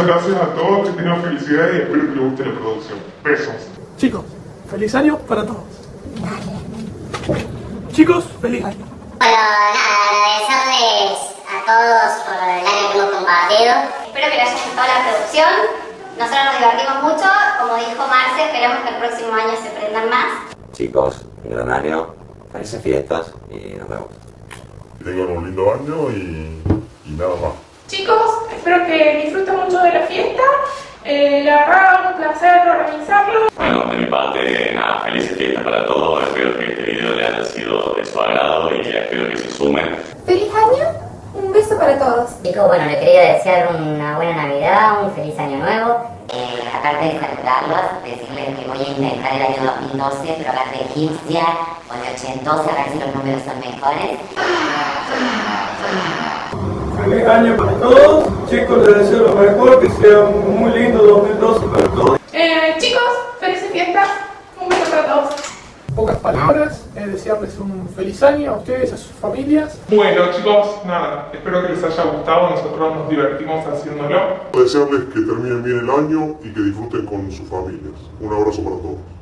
Muchas gracias a todos, que tengan felicidad y espero que les guste la producción. Besos. Chicos, feliz año para todos. Chicos, feliz año. Bueno, nada, agradecerles a todos por el año que hemos compartido. Espero que les haya gustado la producción. Nosotros nos divertimos mucho. Como dijo Marce, esperamos que el próximo año se prendan más. Chicos, gran año, felices fiestas y nos vemos. Que tengan un lindo año y, y nada más. Chicos, espero que disfruten mucho de la fiesta. La verdad, un placer organizarlo. Bueno, de mi parte, nada, felices fiestas para todos. Espero que este video les haya sido de su agrado y espero que se sumen. ¡Feliz año! Un beso para todos. Chicos, bueno, les quería desear una buena Navidad, un feliz año nuevo. Eh, aparte de saludarlos, decirles que voy a intentar el año 2012, pero hablar de egipcia o de 812, a ver si los números son mejores. Feliz año para todos. Chicos, les deseo lo mejor, que sea un muy lindo 2012 para todos. Eh, chicos, felices fiestas. Un beso para todos. Pocas palabras, es desearles un feliz año a ustedes, a sus familias. Bueno chicos, nada, espero que les haya gustado, nosotros nos divertimos haciéndolo. Desearles que terminen bien el año y que disfruten con sus familias. Un abrazo para todos.